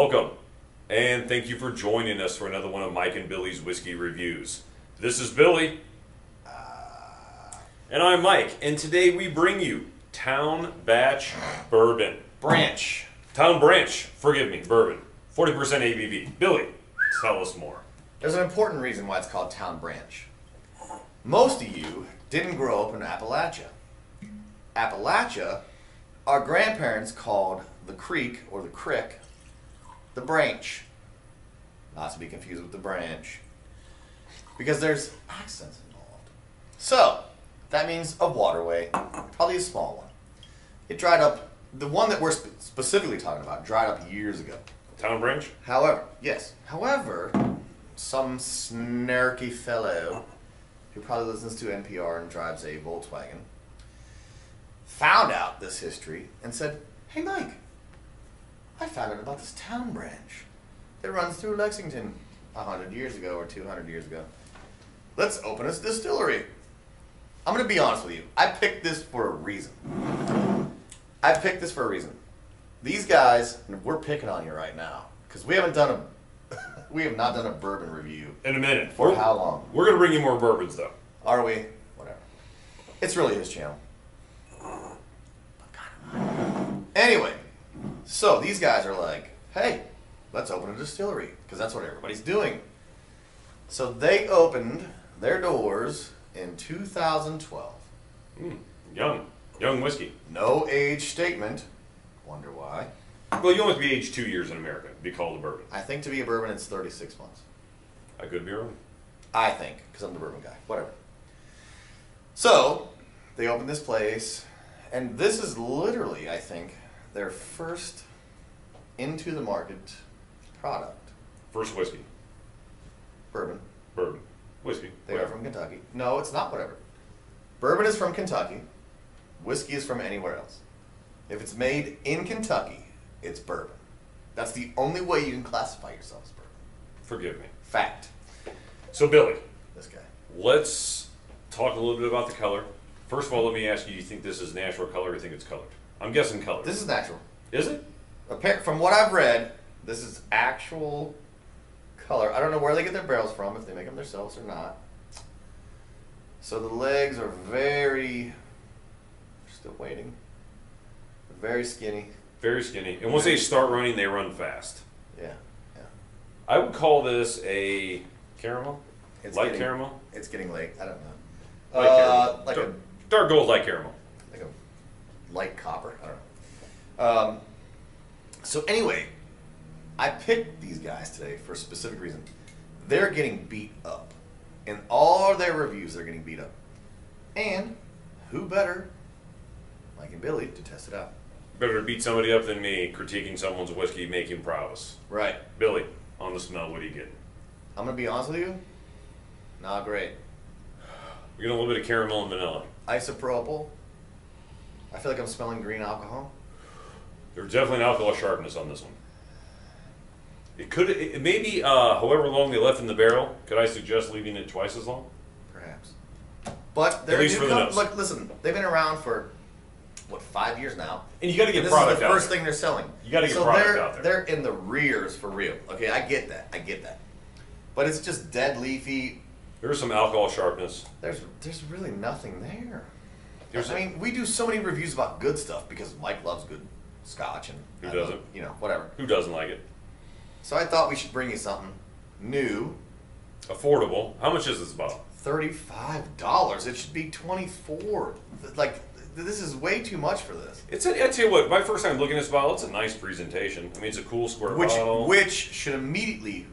Welcome, and thank you for joining us for another one of Mike and Billy's whiskey reviews. This is Billy, and I'm Mike, and today we bring you Town Batch Bourbon. Branch. Town Branch, forgive me, bourbon. 40% ABV. Billy, tell us more. There's an important reason why it's called Town Branch. Most of you didn't grow up in Appalachia. Appalachia, our grandparents called the creek or the crick the branch. Not to be confused with the branch. Because there's accents involved. So, that means a waterway, probably a small one. It dried up, the one that we're spe- specifically talking about dried up years ago. Town Branch? However, yes. However, some snarky fellow who probably listens to NPR and drives a Volkswagen found out this history and said, Hey, Mike, I found out about this town branch that runs through Lexington a 100 years ago or 200 years ago. Let's open a distillery. I'm going to be honest with you. I picked this for a reason. I picked this for a reason. These guys, we're picking on you right now because we haven't done a, we have not done a bourbon review. In a minute. For We're- how long? We're going to bring you more bourbons, though. Are we? Whatever. It's really his channel. Anyway, so these guys are like, hey, let's open a distillery because that's what everybody's doing. So they opened their doors in 2012. Mm, young. Young whiskey. No age statement. Wonder why. Well, you only have to be aged two years in America to be called a bourbon. I think to be a bourbon, it's 36 months. I could be wrong. I think, because I'm the bourbon guy. Whatever. So, they opened this place, and this is literally, I think, their first into the market product. First whiskey. Bourbon. Bourbon. Whiskey. They Whatever. are from Kentucky. No, it's not whatever. Bourbon is from Kentucky. Whiskey is from anywhere else. If it's made in Kentucky, it's bourbon. That's the only way you can classify yourself as bourbon. Forgive me. Fact. So, Billy, This guy. let's talk a little bit about the color. First of all, let me ask you: Do you think this is natural color, or do you think it's colored? I'm guessing colored. This is natural. is it? Appar- From what I've read, this is actual color. I don't know where they get their barrels from, if they make them themselves or not. So the legs are very. Still waiting. Very skinny. Very skinny. And once they start running, they run fast. Yeah, yeah. I would call this a caramel, It's light getting- caramel, It's getting late. I don't know. light uh, caramel, like dark, a dark gold, light caramel. Like light copper. I don't know. Um, so anyway, I picked these guys today for a specific reason. They're getting beat up. In all their reviews, they're getting beat up. And who better, Mike and Billy, to test it out? Better to beat somebody up than me critiquing someone's whiskey making prowess. Right. Billy, on the smell, what do you get? I'm gonna be honest with you. Not great. We get a little bit of caramel and vanilla. Isopropyl. I feel like I'm smelling green alcohol. There's definitely an alcohol sharpness on this one. It could, it, maybe, uh, however long they left in the barrel. Could I suggest leaving it twice as long? Perhaps. But they're least new for the nose. Look, listen. They've been around for what five years now. And you got to get this product is the out first there. thing they're selling. You gotta get so product they're, out there. They're in the rears for real. Okay, I get that. I get that. But it's just dead leafy. There's some alcohol sharpness. There's there's really nothing there. Here's I mean, we do so many reviews about good stuff because Mike loves good scotch and Who I doesn't? you know, whatever. Who doesn't like it? So I thought we should bring you something new. Affordable. How much is this bottle? Thirty-five dollars. It should be twenty-four. Like this is way too much for this. It's a, I tell you what, my first time looking at this bottle, it's a nice presentation. I mean, it's a cool square Which bottle. which should immediately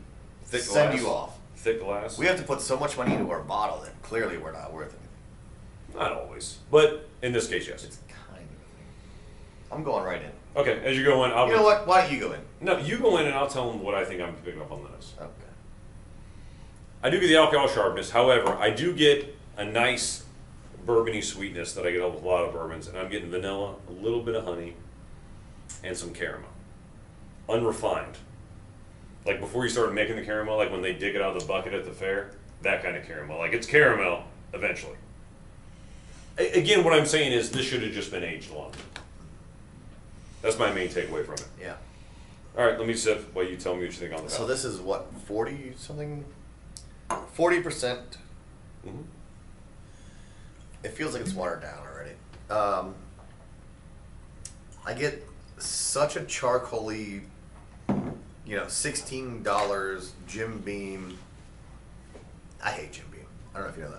Thick send glass. you off. Thick glass. We have to put so much money into our bottle that clearly we're not worth anything. Not always, but in this case, yes. It's kind of. I'm going right in. Okay, as you go in, I'll You know what? Why don't you go in? No, you go in and I'll tell them what I think I'm picking up on this. Okay. I do get the alcohol sharpness. However, I do get a nice bourbony sweetness that I get with a lot of bourbons, and I'm getting vanilla, a little bit of honey, and some caramel. Unrefined. Like before you started making the caramel, like when they dig it out of the bucket at the fair, that kind of caramel. Like it's caramel eventually. Again, what I'm saying is this should have just been aged longer. That's my main takeaway from it. Yeah. All right, let me sip while you tell me what you think on the So palate. this is what forty something, forty percent. Mhm. It feels like it's watered down already. Um, I get such a charcoaly, you know, sixteen dollars Jim Beam. I hate Jim Beam. I don't know if you know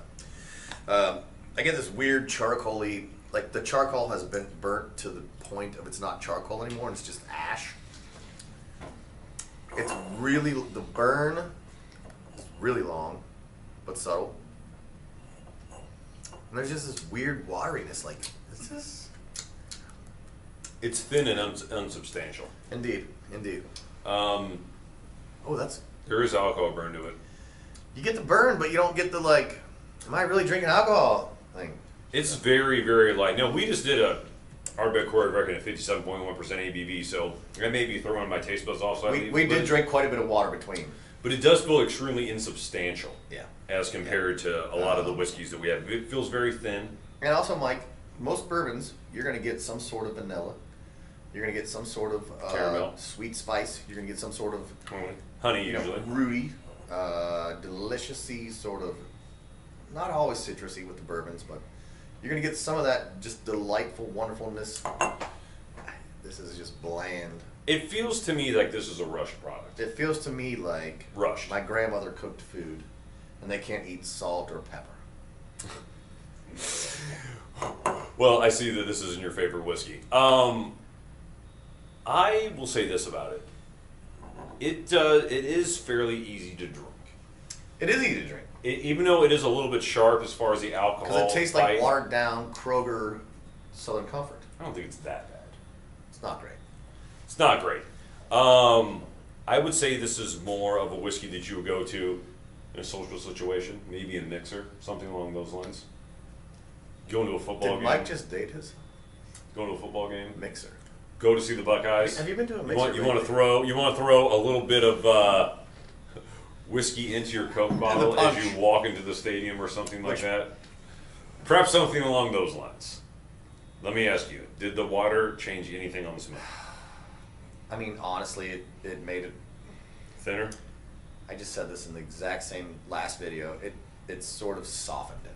that. Um, I get this weird charcoaly, like the charcoal has been burnt to the point of it's not charcoal anymore, and it's just ash. It's really the burn is really long, but subtle. And there's just this weird wateriness, like is this? It's thin and uns- unsubstantial. Indeed, indeed. Um, Oh, that's there is alcohol burn to it. you get the burn, but you don't get the like. Am I really drinking alcohol thing? It's very, very light. Now, we just did a Ardbeg Corryvreckan at 57.1% ABV, so I may be throwing my taste buds off. We, we did drink quite a bit of water between. But it does feel extremely insubstantial Yeah. as compared to a lot of the whiskeys that we have. It feels very thin. And also, Mike, most bourbons, you're going to get some sort of vanilla. You're going to get some sort of uh, Caramel. sweet spice. You're going to get some sort of Honey, you know, usually. fruity, uh, deliciousy sort of. Not always citrusy with the bourbons, but you're going to get some of that just delightful wonderfulness. This is just bland. It feels to me like this is a rush product. It feels to me like Rushed. my grandmother cooked food, and they can't eat salt or pepper. Well, I see that this isn't your favorite whiskey. Um, I will say this about it. It uh, it is fairly easy to drink. It is easy to drink It, even though it is a little bit sharp as far as the alcohol. because it tastes like bite, watered down Kroger Southern Comfort. I don't think it's that bad. It's not great. It's not great. Um, I would say this is more of a whiskey that you would go to in a social situation, maybe a mixer, something along those lines. Going to a football Did game. Mike just date his Go to a football game. mixer? Go to see the Buckeyes. Have you been to a You mixer want, you want to throw you want to throw a little bit of uh, whiskey into your Coke bottle as you walk into the stadium or something like that. Perhaps something along those lines. Let me ask you: Did the water change anything on the smell? I mean, honestly, it, it made it. Thinner? I just said this in the exact same last video. It it sort of softened it.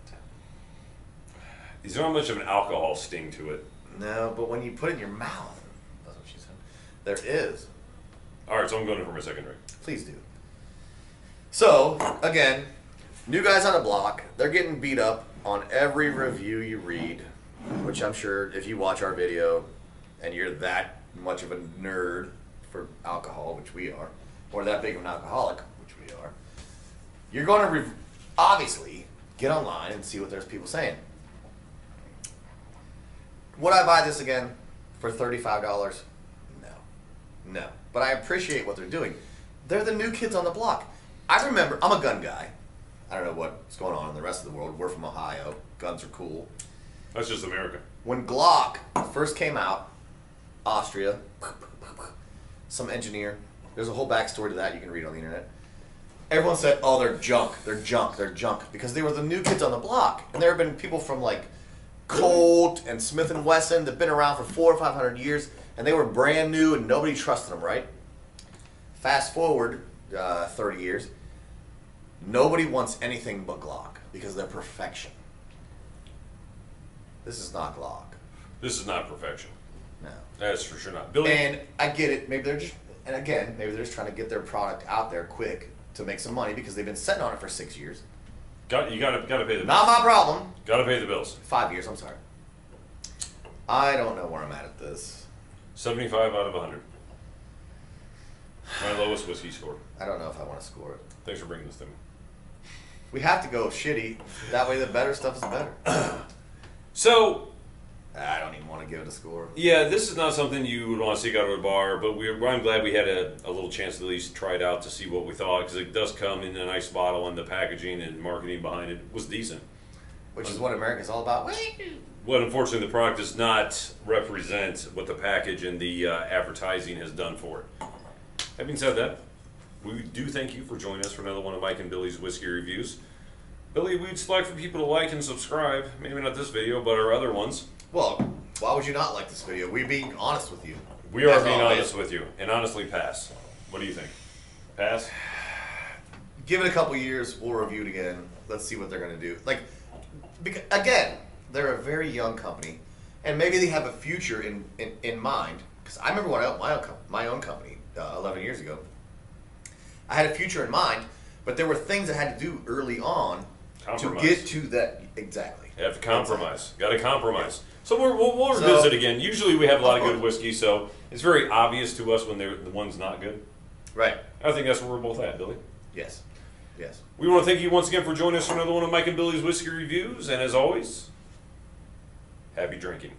There's not much of an alcohol sting to it. No, but when you put it in your mouth, that's what she said. There is. All right, so I'm going in for my second drink. Please do. So again, new guys on the block. They're getting beat up on every review you read, which I'm sure if you watch our video and you're that much of a nerd for alcohol, which we are, or that big of an alcoholic, which we are, you're going to rev- obviously get online and see what there's people saying. Would I buy this again for thirty-five dollars? No, no. But I appreciate what they're doing. They're the new kids on the block. I remember. I'm a gun guy. I don't know what's going on in the rest of the world. We're from Ohio. Guns are cool. That's just America. When Glock first came out, Austria, some engineer. There's a whole backstory to that you can read on the internet. Everyone said, "Oh, they're junk. They're junk. They're junk," because they were the new kids on the block, and there have been people from like Colt and Smith and Wesson that've been around for four or five hundred years, and they were brand new, and nobody trusted them. Right? Fast forward uh, thirty years, nobody wants anything but Glock because they're perfection. This is not Glock. This is not perfection. No. That's for sure not. Billy, And I get it. Maybe they're just, and again, maybe they're just trying to get their product out there quick to make some money because they've been sitting on it for six years. got, you gotta gotta pay the Not my problem. gotta pay the bills. Five years. I'm sorry. I don't know where I'm at at this. Seventy-five out of hundred. My lowest whiskey score. I don't know if I want to score it. Thanks for bringing this to me. We have to go shitty. That way, the better stuff is better. So I don't even want to give it a score. Yeah, this is not something you would want to seek out at a bar, but we're, I'm glad we had a, a little chance to at least try it out to see what we thought because it does come in a nice bottle and the packaging and marketing behind it was decent. Which is what America's all about. But unfortunately, the product does not represent what the package and the uh, advertising has done for it. Having said that, we do thank you for joining us for another one of Mike and Billy's whiskey reviews. Billy, we'd like for people to like and subscribe. Maybe not this video, but our other ones. Well, why would you not like this video? We're being honest with you. We are being always. honest with you, and honestly, pass. What do you think? Pass. Give it a couple years. We'll review it again. Let's see what they're going to do. Like, because, again, they're a very young company, and maybe they have a future in in, in mind. Because I remember when I my own, my own company uh, 11 years ago, I had a future in mind, but there were things I had to do early on Compromise. to get to that exactly. You have to compromise. Got to compromise. So we're, we'll, we'll So- revisit again. Usually we have a lot of Of good whiskey, so it's very obvious to us when they're the one's not good. Right. I think that's where we're both at, Billy. Yes. Yes. We want to thank you once again for joining us for another one of Mike and Billy's whiskey reviews, and as always, happy drinking.